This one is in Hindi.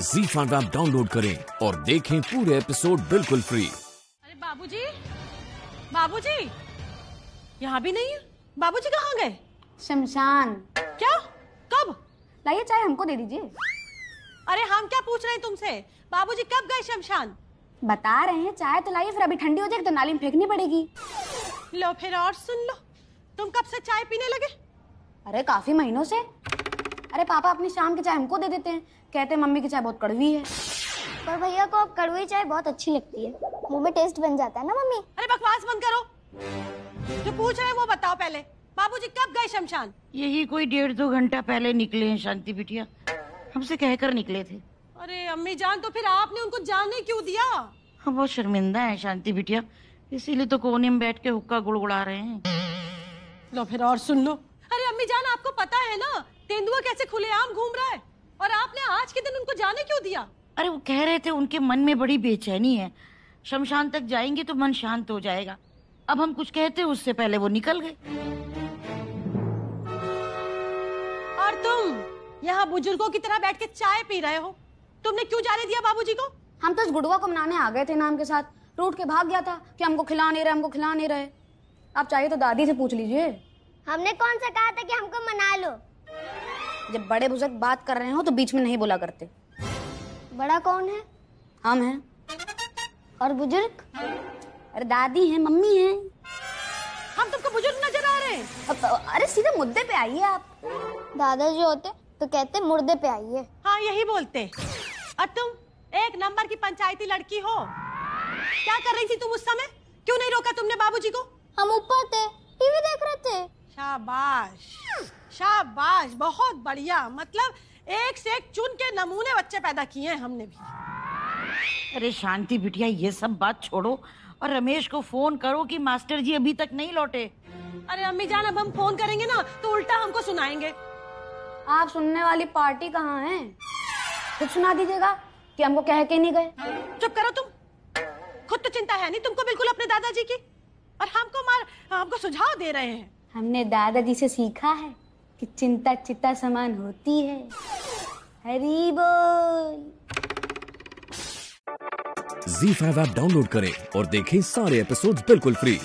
जी फाइव ऐप डाउनलोड करें और देखें पूरे एपिसोड बिल्कुल फ्री। अरे बाबूजी बाबूजी यहाँ भी नहीं है? बाबूजी कहाँ गए? शमशान। क्या? कब? लाइए चाय हमको दे दीजिए। अरे हम क्या पूछ रहे हैं तुमसे? बाबूजी कब गए शमशान? बता रहे हैं चाय तो लाइए फिर अभी ठंडी हो जाएगी तो नाली में फेंकनी पड़ेगी। लो फिर और सुन लो। तुम कब से चाय पीने लगे? अरे काफ़ी महीनों से। अरे पापा अपनी शाम की चाय हमको दे देते हैं। कहते हैं मम्मी की चाय बहुत कड़वी है। पर भैया को अब कड़वी चाय बहुत अच्छी लगती है। मुँह में टेस्ट बन जाता है ना मम्मी? अरे बकवास बंद करो। जो पूछ रहे वो बताओ पहले। बाबूजी कब गए शमशान? यही कोई डेढ़ दो घंटा पहले निकले हैं शांति बिटिया। हमसे कहकर निकले थे। अरे अम्मी जान तो फिर आपने उनको जाने क्यों दिया? हम बहुत शर्मिंदा है शांति बिटिया। इसीलिए तो कोने में बैठ के हुक्का गुड़गुड़ा रहे हैं। लो फिर और सुन लो। अरे अम्मी जान आपको पता है ना तेंदुआ कैसे खुलेआम घूम रहा है? और आपने आज के दिन उनको जाने क्यों दिया? अरे वो कह रहे थे उनके मन में बड़ी बेचैनी है। शमशान तक जाएँगे तो मन शांत हो जाएगा। अब हम कुछ कहते उससे पहले वो निकल गए। और तुम यहाँ बुज़ुर्गों की तरह बैठ के चाय पी रहे हो? तुमने क्यों जाने दिया बाबूजी को? हम तो इस गुड़वा को मनाने आ गए थे नाम के साथ। रूट के भाग गया था कि हमको खिला नहीं रहे हमको खिला नहीं रहे। आप चाहिए तो दादी से पूछ लीजिए। हमने कौन सा कहा था कि हमको मना लो? जब बड़े बुज़ुर्ग बात कर रहे हो तो बीच में नहीं बोला करते। बड़ा कौन है? हम हैं। और बुज़ुर्ग? अरे दादी हैं मम्मी हैं। हम तुमको बुज़ुर्ग नज़र आ रहे हैं। अब- अरे सीधे मुद्दे पे आइए आप। दादाजी होते तो कहते मुर्दे पे आइए। हाँ यही बोलते। और तुम एक नंबर की पंचायती लड़की हो। क्या कर रही थी तुम उस समय? क्यों नहीं रोका तुमने बाबूजी को? हम ऊपर थे टीवी देख रहे थे। शाबाश। शाबाश बहुत बढ़िया। मतलब एक से एक चुन के नमूने बच्चे पैदा किए हैं हमने भी। अरे शांति बिटिया ये सब बात छोड़ो। और रमेश को फ़ोन करो कि मास्टर जी अभी तक नहीं लौटे। अरे अम्मी जान अब हम फ़ोन करेंगे ना तो उल्टा हमको सुनाएँगे। आप सुनने वाली पार्टी कहाँ है? खुद सुना दीजिएगा कि हमको कह के नहीं गए? चुप करो तुम। खुद तो चिंता है नहीं तुमको बिल्कुल अपने दादाजी की। और हमको मार हमको सुझाव दे रहे हैं। हमने दादाजी से सीखा है। कि चिंता चिता समान होती है। हरी बोल। जी फाइव ऐप डाउनलोड करें और देखें सारे एपिसोड्स बिल्कुल फ्री